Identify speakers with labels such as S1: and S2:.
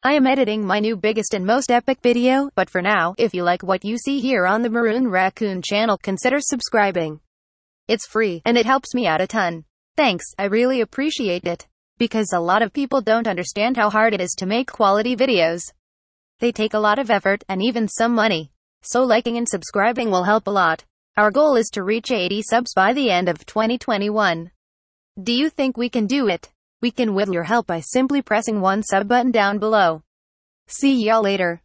S1: I am editing my new biggest and most epic video, but for now, if you like what you see here on the Maroon Raccoon channel, consider subscribing. It's free, and it helps me out a ton. Thanks, I really appreciate it. Because a lot of people don't understand how hard it is to make quality videos. They take a lot of effort, and even some money. So liking and subscribing will help a lot. Our goal is to reach 80 subs by the end of 2021. Do you think we can do it? We can with your help by simply pressing one sub button down below. See y'all later.